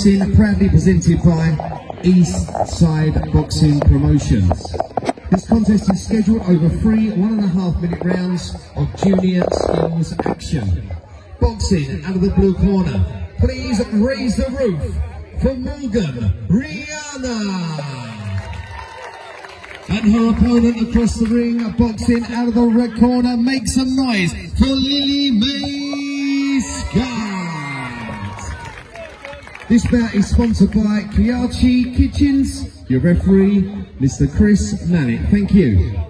Boxing, proudly presented by East Side Boxing Promotions. This contest is scheduled over three one and a half minute rounds of junior skills action. Boxing out of the blue corner. Please raise the roof for Morgan Rhiana. And her opponent across the ring, boxing out of the red corner, make some noise for Lilly-May This bout is sponsored by Kiachi Kitchens, your referee, Mr. Chris Mannett. Thank you.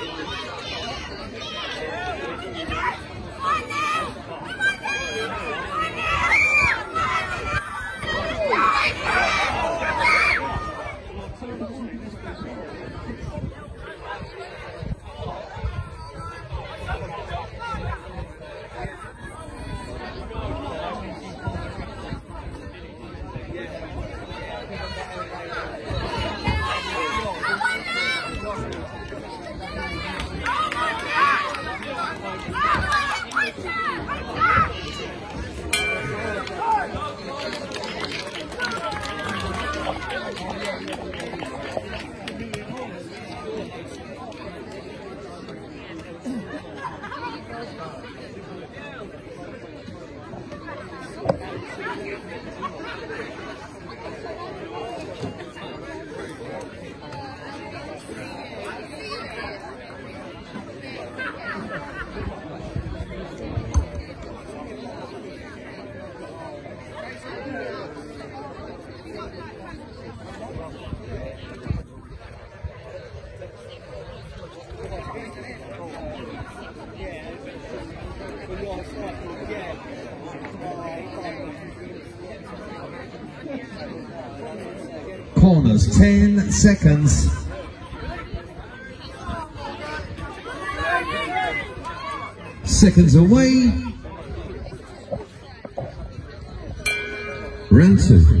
Corners, 10 seconds. Seconds away. Round two.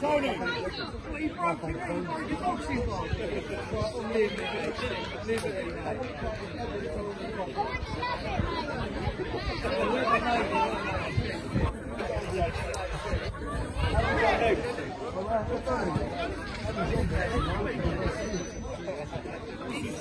Tony what you broke? You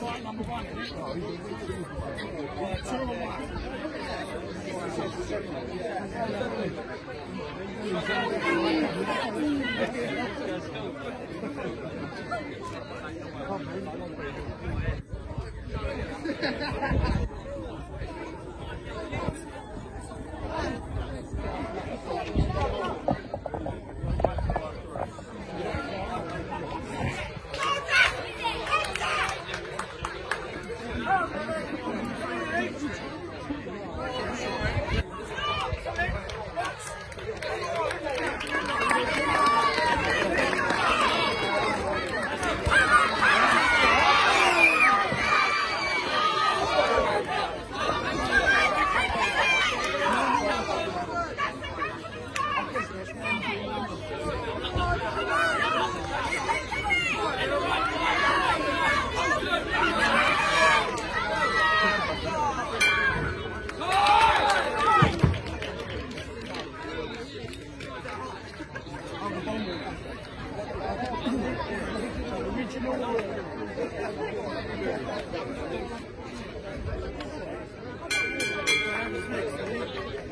broke your boxing